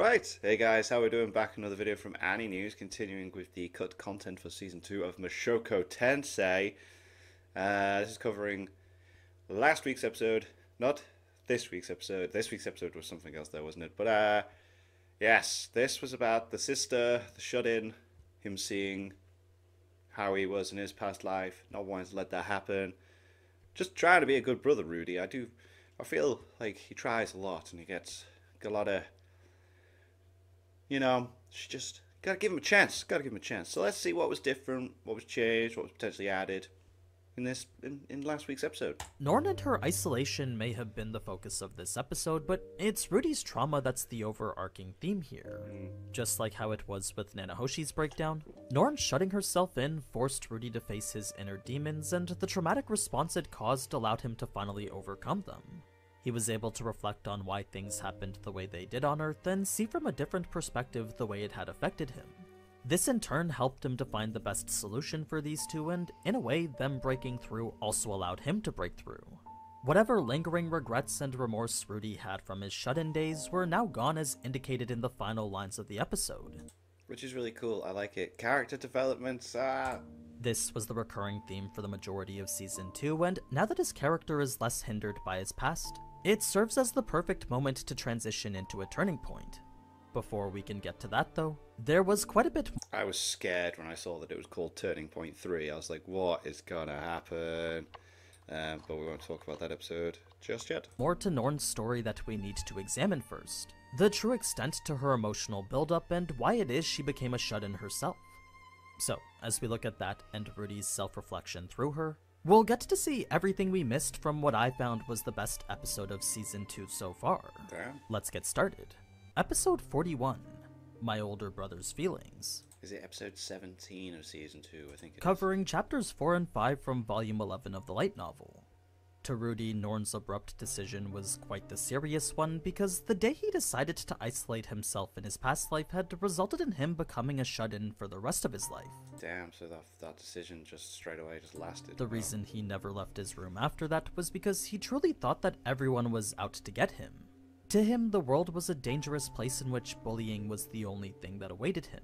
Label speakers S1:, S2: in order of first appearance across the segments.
S1: Right, hey guys, how we doing? Back another video from AniNews, continuing with the cut content for season two of Mushoku Tensei. Uh, this is covering last week's episode, not this week's episode. This week's episode was something else, there wasn't it? But uh, yes, this was about the sister, the shut-in, him seeing how he was in his past life, not wanting to let that happen. Just trying to be a good brother, Rudy. I do. I feel like he tries a lot and he gets a lot of you know, she just got to give him a chance. Got to give him a chance. So let's see what was different, what was changed, what was potentially added in this in, in last week's episode.
S2: Norn and her isolation may have been the focus of this episode, but it's Rudy's trauma that's the overarching theme here. Mm. Just like how it was with Nanahoshi's breakdown, Norn shutting herself in forced Rudy to face his inner demons, and the traumatic response it caused allowed him to finally overcome them. He was able to reflect on why things happened the way they did on Earth and see from a different perspective the way it had affected him. This in turn helped him to find the best solution for these two, and in a way, them breaking through also allowed him to break through. Whatever lingering regrets and remorse Rudy had from his shut in days were now gone as indicated in the final lines of the episode.
S1: Which is really cool. I like it. Character developments. Ah.
S2: This was the recurring theme for the majority of season 2, and now that his character is less hindered by his past, it serves as the perfect moment to transition into a turning point. Before we can get to that though, there was quite a bit
S1: I was scared when I saw that it was called Turning Point 3. I was like, what is gonna happen? Um, but we won't talk about that episode just yet.
S2: more to Norn's story that we need to examine first. The true extent to her emotional buildup and why it is she became a shut-in herself. So, as we look at that and Rudy's self-reflection through her, we'll get to see everything we missed from what I found was the best episode of season 2 so far.
S1: Damn.
S2: Let's get started. Episode 41 My Older Brother's Feelings.
S1: Is it episode 17 of season 2? I think it is.
S2: Covering chapters 4 and 5 from volume 11 of the light novel. To Rudy, Norn's abrupt decision was quite the serious one because the day he decided to isolate himself in his past life had resulted in him becoming a shut in for the rest of his life.
S1: Damn, so that, that decision just straight away just lasted.
S2: The
S1: Wow.
S2: reason he never left his room after that was because he truly thought that everyone was out to get him. To him, the world was a dangerous place in which bullying was the only thing that awaited him.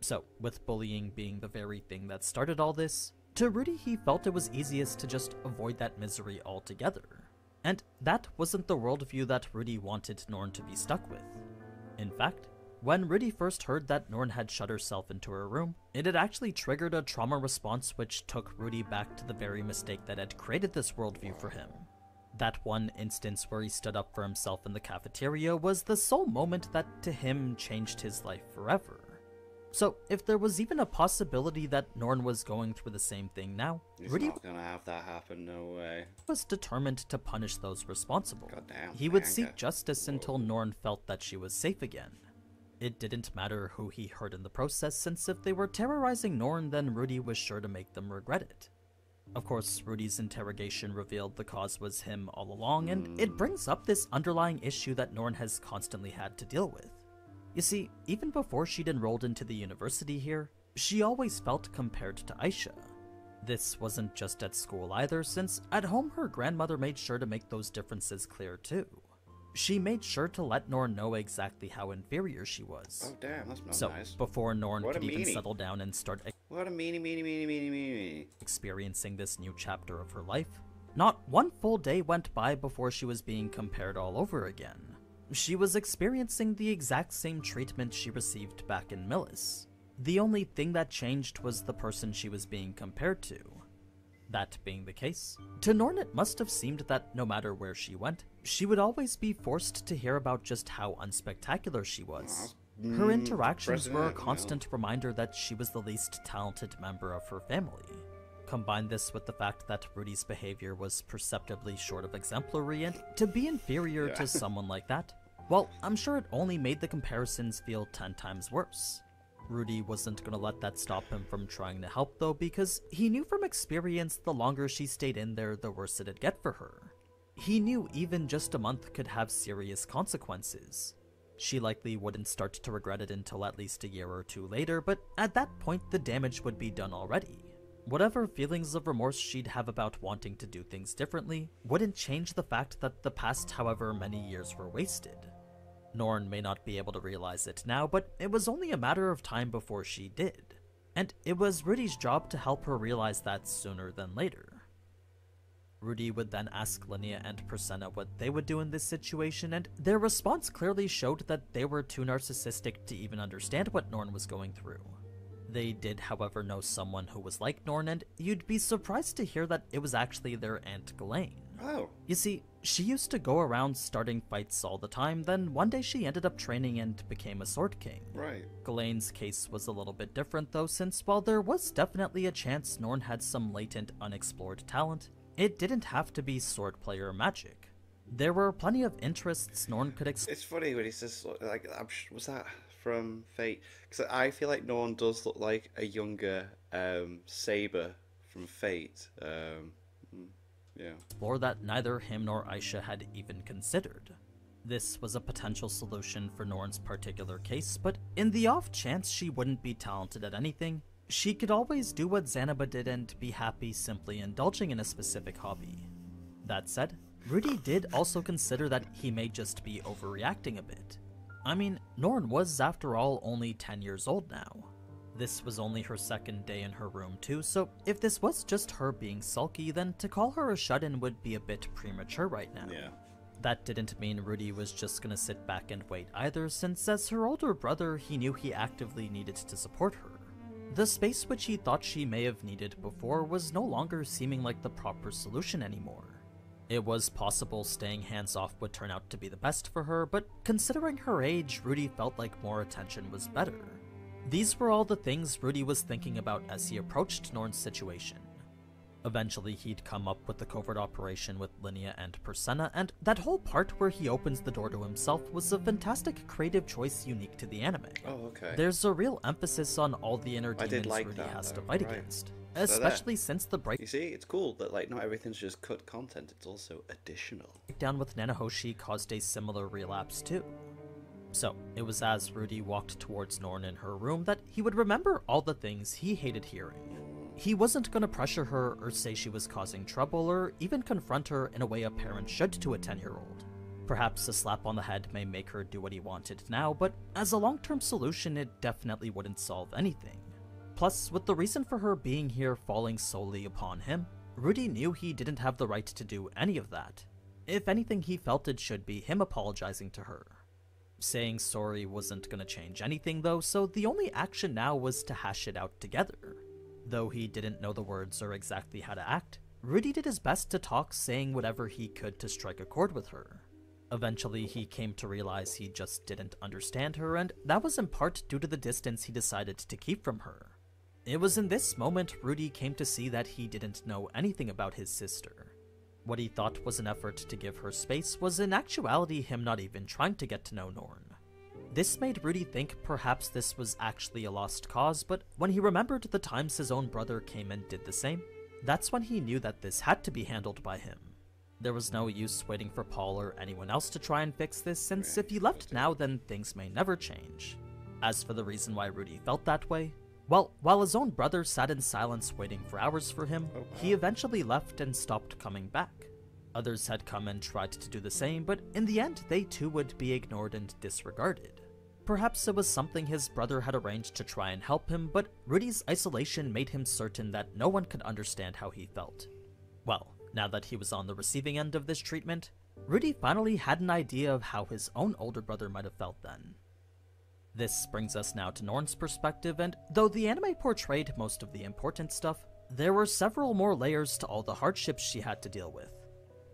S2: So, with bullying being the very thing that started all this, to Rudy he felt it was easiest to just avoid that misery altogether. And that wasn't the worldview that Rudy wanted Norn to be stuck with. In fact, when Rudy first heard that Norn had shut herself into her room, it had actually triggered a trauma response which took Rudy back to the very mistake that had created this worldview for him. That one instance where he stood up for himself in the cafeteria was the sole moment that to him changed his life forever. So, if there was even a possibility that Norn was going through the same thing now,
S1: He's
S2: Rudy
S1: not gonna have that happen, no way.
S2: was determined to punish those responsible.
S1: Goddamn,
S2: he would seek justice until Norn felt that she was safe again. It didn't matter who he hurt in the process, since if they were terrorizing Norn, then Rudy was sure to make them regret it. Of course, Rudy's interrogation revealed the cause was him all along, and it hmm. brings up this underlying issue that Norn has constantly had to deal with. You see, even before she'd enrolled into the university here, she always felt compared to Aisha. This wasn't just at school either, since at home her grandmother made sure to make those differences clear too. She made sure to let Norn know exactly how inferior she was.
S1: Oh, damn, that's not
S2: so,
S1: nice.
S2: before Norn
S1: What
S2: could even settle down and start
S1: What a meanie, meanie, meanie, meanie, meanie.
S2: experiencing this new chapter of her life, not one full day went by before she was being compared all over again. She was experiencing the exact same treatment she received back in Millis. The only thing that changed was the person she was being compared to. That being the case, to Norn it must have seemed that no matter where she went, she would always be forced to hear about just how unspectacular she was. Her
S1: Mm,
S2: interactions were a
S1: depressing, you know.
S2: constant reminder that she was the least talented member of her family. Combine this with the fact that Rudy's behavior was perceptibly short of exemplary, and to be inferior
S1: Yeah.
S2: to someone like that, well, I'm sure it only made the comparisons feel ten times worse. Rudy wasn't gonna let that stop him from trying to help though, because he knew from experience the longer she stayed in there, the worse it'd get for her. He knew even just a month could have serious consequences. She likely wouldn't start to regret it until at least a year or two later, but at that point the damage would be done already. Whatever feelings of remorse she'd have about wanting to do things differently wouldn't change the fact that the past however many years were wasted. Norn may not be able to realize it now, but it was only a matter of time before she did. And it was Rudy's job to help her realize that sooner than later. Rudy would then ask Linia and Pursena what they would do in this situation, and their response clearly showed that they were too narcissistic to even understand what Norn was going through. They did, however, know someone who was like Norn, and you'd be surprised to hear that it was actually their Aunt Ghislaine.
S1: Oh,
S2: You see, she used to go around starting fights all the time, then one day she ended up training and became a Sword King.
S1: right.
S2: Ghislaine's case was a little bit different though, since while there was definitely a chance Norn had some latent, unexplored talent, it didn't have to be swordplay or magic. There were plenty of interests Norn could explore.
S1: It's funny when he says like, I'm, was that from Fate? Because I feel like Norn does look like a younger um, Saber from Fate. Um, mm, yeah.
S2: explore that neither him nor Aisha had even considered. This was a potential solution for Norn's particular case, but in the off chance she wouldn't be talented at anything, she could always do what Zanoba did and be happy simply indulging in a specific hobby. That said, Rudy did also consider that he may just be overreacting a bit. I mean, Norn was, after all, only 10 years old now. This was only her second day in her room, too, so if this was just her being sulky, then to call her a shut in would be a bit premature right now.
S1: Yeah.
S2: That didn't mean Rudy was just gonna sit back and wait either, since as her older brother, he knew he actively needed to support her. The space which he thought she may have needed before was no longer seeming like the proper solution anymore. It was possible staying hands off would turn out to be the best for her, but considering her age, Rudy felt like more attention was better. These were all the things Rudy was thinking about as he approached Norn's situation. Eventually, he'd come up with the covert operation with Linia and Pursena, and that whole part where he opens the door to himself was a fantastic creative choice unique to the anime.
S1: Oh, okay.
S2: There's a real emphasis on all the inner demons
S1: like
S2: Rudy
S1: that,
S2: has to
S1: though,
S2: fight
S1: right.
S2: against,
S1: there.
S2: Uh, especially since the break.
S1: you see, it's cool that like not everything's just cut content; it's also additional.
S2: breakdown with Nanahoshi caused a similar relapse too. So, it was as Rudy walked towards Norn in her room that he would remember all the things he hated hearing. He wasn't gonna pressure her or say she was causing trouble or even confront her in a way a parent should to a 10 year old. Perhaps a slap on the head may make her do what he wanted now, but as a long term solution, it definitely wouldn't solve anything. Plus, with the reason for her being here falling solely upon him, Rudy knew he didn't have the right to do any of that. If anything, he felt it should be him apologizing to her. Saying sorry wasn't gonna change anything though, so the only action now was to hash it out together. Though he didn't know the words or exactly how to act, Rudy did his best to talk, saying whatever he could to strike a chord with her. Eventually, he came to realize he just didn't understand her, and that was in part due to the distance he decided to keep from her. It was in this moment Rudy came to see that he didn't know anything about his sister. What he thought was an effort to give her space was in actuality him not even trying to get to know Norn. This made Rudy think perhaps this was actually a lost cause, but when he remembered the times his own brother came and did the same, that's when he knew that this had to be handled by him. There was no use waiting for Paul or anyone else to try and fix this, since if he left now, then things may never change. As for the reason why Rudy felt that way, well, while his own brother sat in silence waiting for hours for him,
S1: Oh,
S2: he eventually left and stopped coming back. Others had come and tried to do the same, but in the end, they too would be ignored and disregarded. Perhaps it was something his brother had arranged to try and help him, but Rudy's isolation made him certain that no one could understand how he felt. Well, now that he was on the receiving end of this treatment, Rudy finally had an idea of how his own older brother might have felt then. This brings us now to Norn's perspective, and though the anime portrayed most of the important stuff, there were several more layers to all the hardships she had to deal with.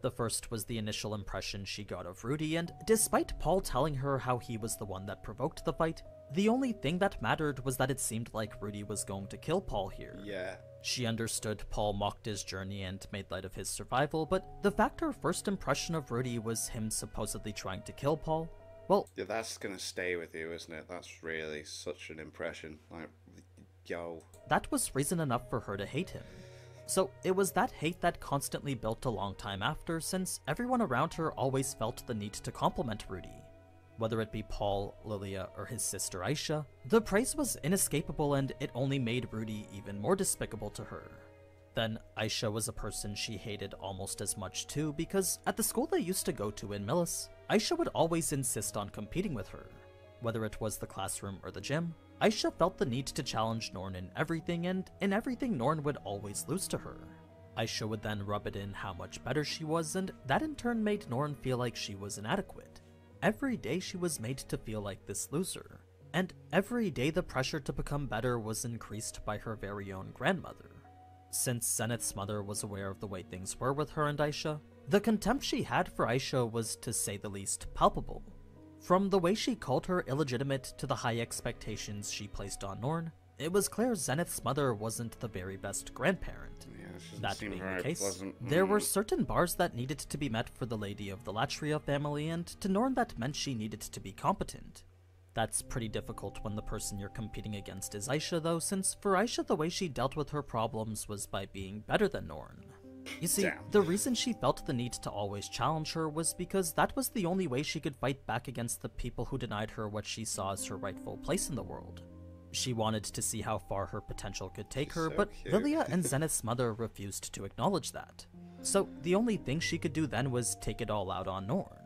S2: The first was the initial impression she got of Rudy, and despite Paul telling her how he was the one that provoked the fight, the only thing that mattered was that it seemed like Rudy was going to kill Paul here.
S1: Yeah.
S2: She understood Paul mocked his journey and made light of his survival, but the fact her first impression of Rudy was him supposedly trying to kill Paul, well,
S1: Yeah, that's gonna stay with you, isn't it? That's really such an impression. Like, yo.
S2: that was reason enough for her to hate him. So it was that hate that constantly built a long time after, since everyone around her always felt the need to compliment Rudy. Whether it be Paul, Lilia, or his sister Aisha, the praise was inescapable and it only made Rudy even more despicable to her. Then Aisha was a person she hated almost as much too, because at the school they used to go to in Millis, Aisha would always insist on competing with her. Whether it was the classroom or the gym, Aisha felt the need to challenge Norn in everything, and in everything, Norn would always lose to her. Aisha would then rub it in how much better she was, and that in turn made Norn feel like she was inadequate. Every day she was made to feel like this loser, and every day the pressure to become better was increased by her very own grandmother. Since Zenith's mother was aware of the way things were with her and Aisha, the contempt she had for Aisha was, to say the least, palpable. From the way she called her illegitimate to the high expectations she placed on Norn, it was clear Zenith's mother wasn't the very best grandparent.
S1: Yeah,
S2: That being the case,
S1: pleasant.
S2: there were
S1: Mm.
S2: certain bars that needed to be met for the lady of the Latreia family, and to Norn that meant she needed to be competent. That's pretty difficult when the person you're competing against is Aisha, though, since for Aisha the way she dealt with her problems was by being better than Norn. You see,
S1: Damn.
S2: the reason she felt the need to always challenge her was because that was the only way she could fight back against the people who denied her what she saw as her rightful place in the world. She wanted to see how far her potential could take
S1: She's
S2: her,
S1: so
S2: but
S1: cute.
S2: Lilia and Zenith's mother refused to acknowledge that. So the only thing she could do then was take it all out on Norn.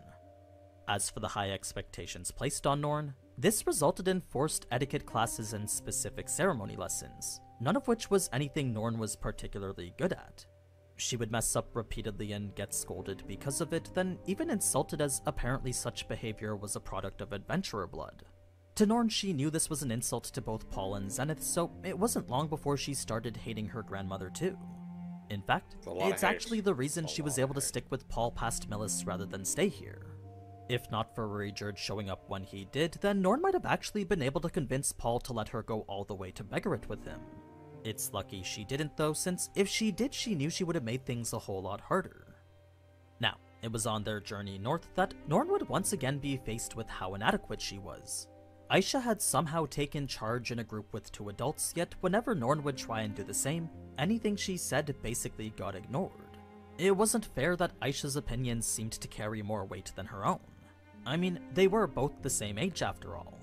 S2: As for the high expectations placed on Norn, this resulted in forced etiquette classes and specific ceremony lessons, none of which was anything Norn was particularly good at. She would mess up repeatedly and get scolded because of it, then even insulted as apparently such behavior was a product of adventurer blood. To Norn, she knew this was an insult to both Paul and Zenith, so it wasn't long before she started hating her grandmother too. In fact, it's actually the reason she was able to stick with Paul past Millis rather than stay here. If not for Ruijerd showing up when he did, then Norn might have actually been able to convince Paul to let her go all the way to Begaritt with him. It's lucky she didn't though, since if she did, she knew she would have made things a whole lot harder. Now, it was on their journey north that Norn would once again be faced with how inadequate she was. Aisha had somehow taken charge in a group with two adults, yet whenever Norn would try and do the same, anything she said basically got ignored. It wasn't fair that Aisha's opinions seemed to carry more weight than her own. I mean, they were both the same age after all.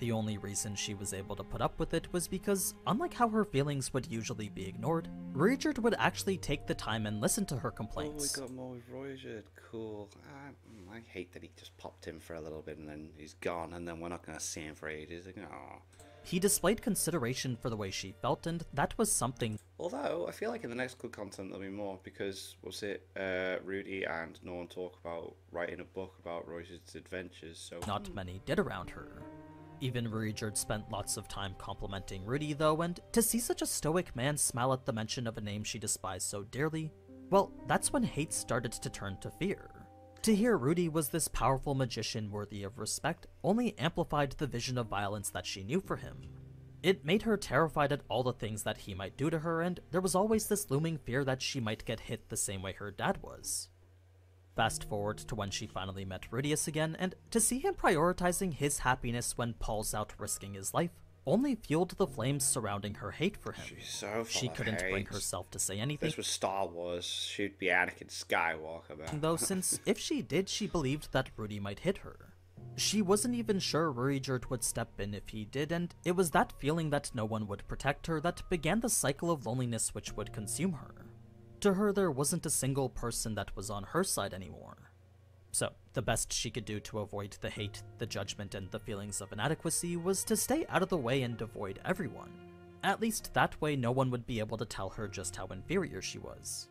S2: The only reason she was able to put up with it was because, unlike how her feelings would usually be ignored, Ruijerd would actually take the time and listen to her complaints.
S1: Oh, we got more with Roger. Cool. I, I hate that he just popped in for a little bit and then he's gone, and then we're not gonna see him for ages. Like, aw.
S2: He displayed consideration for the way she felt, and that was something
S1: Although I feel like in the next good content there'll be more because was it uh, Rudy and Norn talk about writing a book about Roger's adventures. So
S2: not many did around her. Even Ruijerd spent lots of time complimenting Rudy, though, and to see such a stoic man smile at the mention of a name she despised so dearly, well, that's when hate started to turn to fear. To hear Rudy was this powerful magician worthy of respect only amplified the vision of violence that she knew for him. It made her terrified at all the things that he might do to her, and there was always this looming fear that she might get hit the same way her dad was. Fast forward to when she finally met Rudeus again, and to see him prioritizing his happiness when Paul's out risking his life only fueled the flames surrounding her hate for him.
S1: she's so
S2: She couldn't bring herself to say
S1: If
S2: anything,
S1: this was Star Wars. She'd be Anakin Skywalker, man.
S2: though, since if she did, she believed that Rudy might hit her. She wasn't even sure Ruijerd would step in if he did, and it was that feeling that no one would protect her that began the cycle of loneliness which would consume her. To her, there wasn't a single person that was on her side anymore. So, the best she could do to avoid the hate, the judgment, and the feelings of inadequacy was to stay out of the way and avoid everyone. At least that way, no one would be able to tell her just how inferior she was.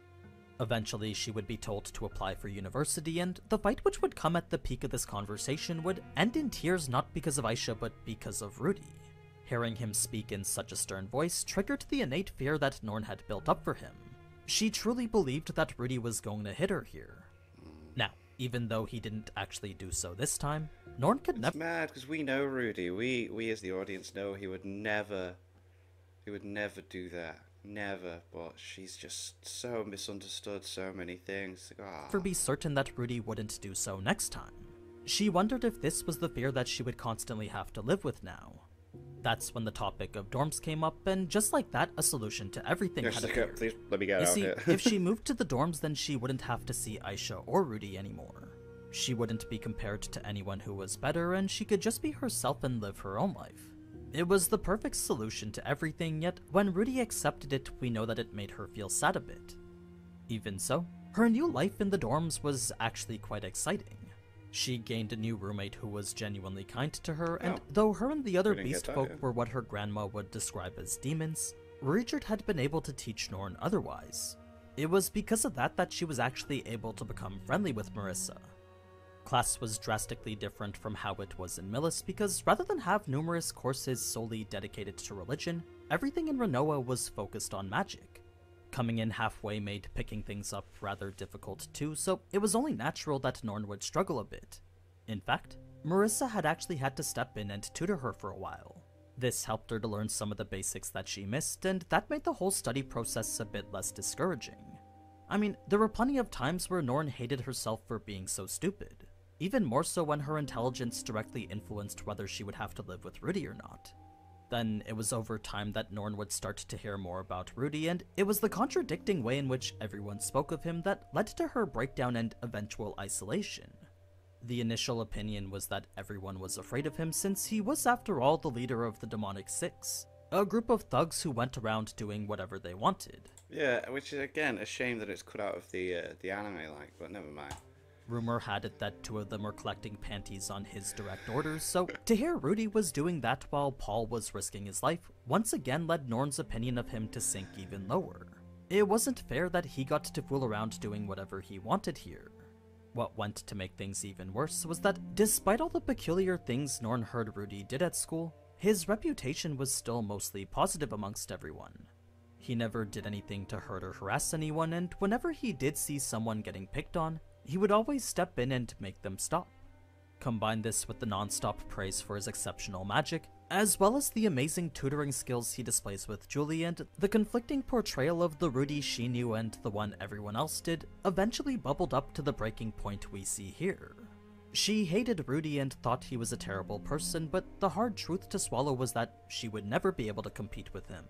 S2: Eventually, she would be told to apply for university, and the fight which would come at the peak of this conversation would end in tears not because of Aisha, but because of Rudy. Hearing him speak in such a stern voice triggered the innate fear that Norn had built up for him. She truly believed that Rudy was going to hit her here. Now, even though he didn't actually do so this time, Norn could
S1: It's
S2: never.
S1: mad because we know Rudy. We we as the audience know he would never, he would never do that. Never. But she's just so misunderstood. So many things. Like, ah.
S2: ever be certain that Rudy wouldn't do so next time. She wondered if this was the fear that she would constantly have to live with now. That's when the topic of dorms came up, and just like that, a solution to everything
S1: Yeah,
S2: had
S1: like,
S2: appeared.
S1: please let me get
S2: You
S1: out
S2: see,
S1: here.
S2: if she moved to the dorms, then she wouldn't have to see Aisha or Rudy anymore. She wouldn't be compared to anyone who was better, and she could just be herself and live her own life. It was the perfect solution to everything, yet when Rudy accepted it, we know that it made her feel sad a bit. Even so, her new life in the dorms was actually quite exciting. She gained a new roommate who was genuinely kind to her, and
S1: Oh.
S2: though her and the other beast
S1: that
S2: folk were what her grandma would describe as demons, Ruijerd had been able to teach Norn otherwise. It was because of that that she was actually able to become friendly with Marissa. Class was drastically different from how it was in Millis because rather than have numerous courses solely dedicated to religion, everything in Ranoa was focused on magic. Coming in halfway made picking things up rather difficult too, so it was only natural that Norn would struggle a bit. In fact, Marissa had actually had to step in and tutor her for a while. This helped her to learn some of the basics that she missed, and that made the whole study process a bit less discouraging. I mean, there were plenty of times where Norn hated herself for being so stupid, even more so when her intelligence directly influenced whether she would have to live with Rudy or not. Then it was over time that Norn would start to hear more about Rudy, and it was the contradicting way in which everyone spoke of him that led to her breakdown and eventual isolation. The initial opinion was that everyone was afraid of him since he was, after all, the leader of the Demonic Six, a group of thugs who went around doing whatever they wanted.
S1: Yeah, which is again a shame that it's cut out of the uh, the anime, like, but never mind.
S2: Rumor had it that two of them were collecting panties on his direct orders, so to hear Rudy was doing that while Paul was risking his life once again led Norn's opinion of him to sink even lower. It wasn't fair that he got to fool around doing whatever he wanted here. What went to make things even worse was that despite all the peculiar things Norn heard Rudy did at school, his reputation was still mostly positive amongst everyone. He never did anything to hurt or harass anyone, and whenever he did see someone getting picked on, he would always step in and make them stop. Combine this with the non-stop praise for his exceptional magic, as well as the amazing tutoring skills he displays with Julie and the conflicting portrayal of the Rudy she knew and the one everyone else did, eventually bubbled up to the breaking point we see here. She hated Rudy and thought he was a terrible person, but the hard truth to swallow was that she would never be able to compete with him.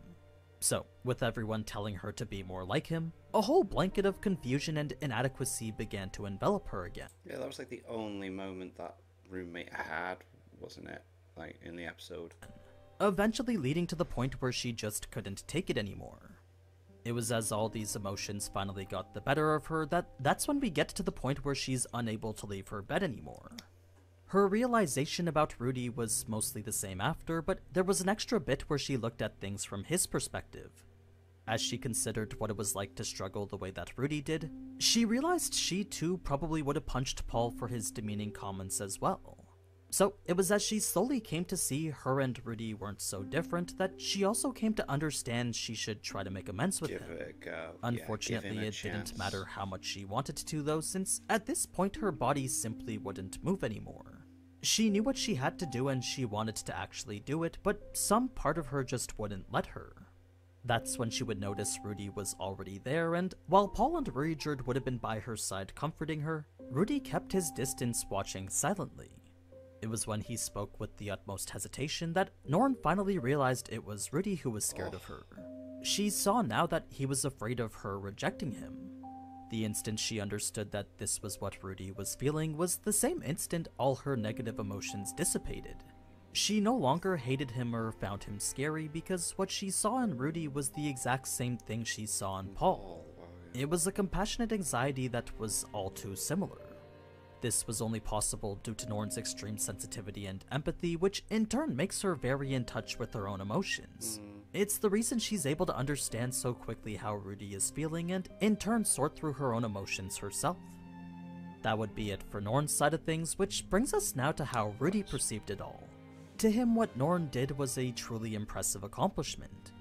S2: So, with everyone telling her to be more like him, a whole blanket of confusion and inadequacy began to envelop her again.
S1: Yeah, that was like the only moment that roommate had, wasn't it? Like in the episode.
S2: eventually leading to the point where she just couldn't take it anymore. It was as all these emotions finally got the better of her that that's when we get to the point where she's unable to leave her bed anymore. Her realization about Rudy was mostly the same after, but there was an extra bit where she looked at things from his perspective. As she considered what it was like to struggle the way that Rudy did, she realized she too probably would have punched Paul for his demeaning comments as well. So it was as she slowly came to see her and Rudy weren't so different that she also came to understand she should try to make amends with
S1: Give
S2: him.
S1: a. Yeah,
S2: Unfortunately,
S1: him
S2: it didn't matter how much she wanted to, though, since at this point her body simply wouldn't move anymore. She knew what she had to do and she wanted to actually do it, but some part of her just wouldn't let her. That's when she would notice Rudy was already there, and while Paul and Ruijerd would have been by her side comforting her, Rudy kept his distance watching silently. It was when he spoke with the utmost hesitation that Norn finally realized it was Rudy who was scared of her. She saw now that he was afraid of her rejecting him. The instant she understood that this was what Rudy was feeling was the same instant all her negative emotions dissipated. She no longer hated him or found him scary because what she saw in Rudy was the exact same thing she saw in Paul. It was a compassionate anxiety that was all too similar. This was only possible due to Norn's extreme sensitivity and empathy, which in turn makes her very in touch with her own emotions. It's the reason she's able to understand so quickly how Rudy is feeling and in turn sort through her own emotions herself. That would be it for Norn's side of things, which brings us now to how Rudy perceived it all. To him, what Norn did was a truly impressive accomplishment.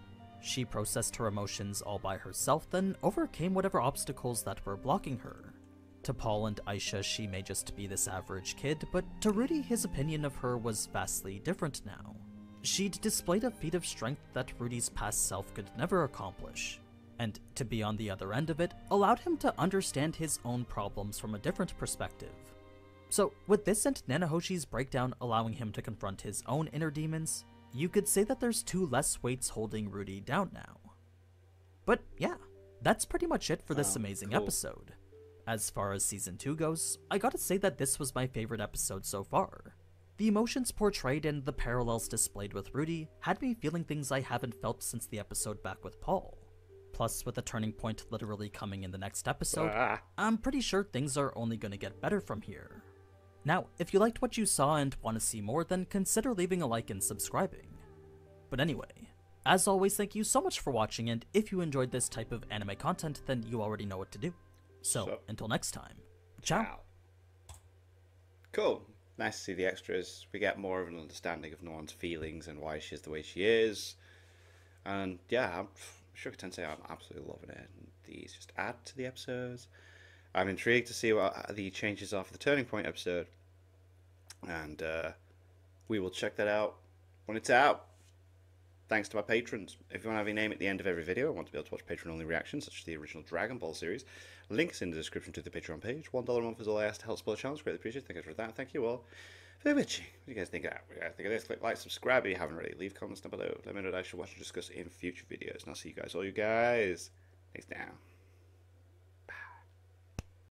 S2: She processed her emotions all by herself, then overcame whatever obstacles that were blocking her. To Paul and Aisha, she may just be this average kid, but to Rudy, his opinion of her was vastly different now. She'd displayed a feat of strength that Rudy's past self could never accomplish. And to be on the other end of it allowed him to understand his own problems from a different perspective. So, with this and Nanahoshi's breakdown allowing him to confront his own inner demons, you could say that there's two less weights holding Rudy down now. But yeah, that's pretty much it for this
S1: Oh,
S2: amazing
S1: cool.
S2: episode. As far as season 2 goes, I gotta say that this was my favorite episode so far. The emotions portrayed and the parallels displayed with Rudy had me feeling things I haven't felt since the episode back with Paul. Plus, with a turning point literally coming in the next episode,
S1: Ah,
S2: I'm pretty sure things are only gonna get better from here. Now, if you liked what you saw and want to see more, then consider leaving a like and subscribing. But anyway, as always, thank you so much for watching, and if you enjoyed this type of anime content, then you already know what to do. So,
S1: So-
S2: until next time, ciao.
S1: Wow. Cool. Nice to see the extras. We get more of an understanding of Norn's feelings and why she's the way she is. And yeah, I'm sure Tensei, I'm absolutely loving it. And these just add to the episodes. I'm intrigued to see what the changes are for the Turning Point episode. And uh, we will check that out when it's out. Thanks to my patrons. If you want to have your name at the end of every video, I want to be able to watch patron only reactions, such as the original Dragon Ball series. Links in the description to the Patreon page. $1 a month is all I ask to help support the channel. It's greatly appreciated. Thank you for that. Thank you all for watching. What do you guys think of that? What do you guys think of this? Click like, subscribe if you haven't already. Leave comments down below. Let me know what I should watch and discuss in future videos. And I'll see you guys, all you guys, next time.